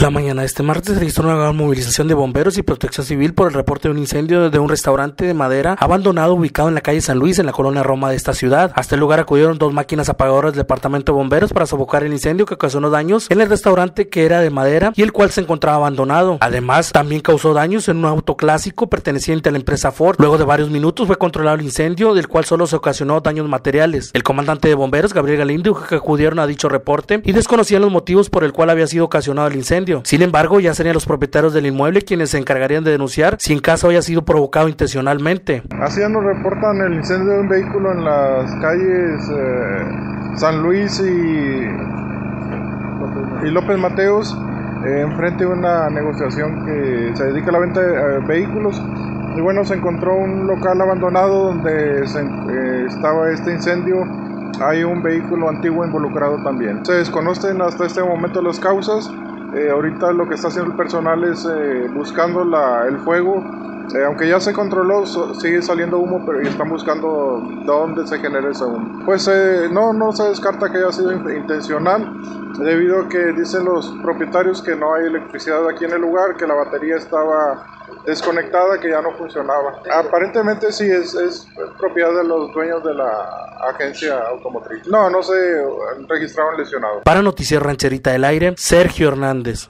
La mañana de este martes se registró una gran movilización de bomberos y protección civil por el reporte de un incendio de un restaurante de madera abandonado ubicado en la calle San Luis en la colonia Roma de esta ciudad. Hasta el lugar acudieron dos máquinas apagadoras del departamento de bomberos para sofocar el incendio que ocasionó daños en el restaurante que era de madera y el cual se encontraba abandonado. Además, también causó daños en un auto clásico perteneciente a la empresa Ford. Luego de varios minutos fue controlado el incendio, del cual solo se ocasionó daños materiales. El comandante de bomberos, Gabriel Galindo, que acudieron a dicho reporte y desconocían los motivos por el cual había sido ocasionado el incendio sin embargo, ya serían los propietarios del inmueble quienes se encargarían de denunciar si en caso haya sido provocado intencionalmente. Así nos reportan el incendio de un vehículo en las calles eh, San Luis y, y López Mateos, eh, enfrente de una negociación que se dedica a la venta de eh, vehículos. Y bueno, se encontró un local abandonado donde estaba este incendio hay un vehículo antiguo involucrado también. Se desconocen hasta este momento las causas. Eh, ahorita lo que está haciendo el personal es eh, buscando la, el fuego. Eh, aunque ya se controló, sigue saliendo humo, pero están buscando dónde se genera ese humo. Pues no, no se descarta que haya sido intencional, debido a que dicen los propietarios que no hay electricidad aquí en el lugar, que la batería estaba desconectada, que ya no funcionaba. Aparentemente sí es, es propiedad de los dueños de la agencia automotriz. No, no se registraron lesionados. Para Noticias Rancherita del Aire, Sergio Hernández.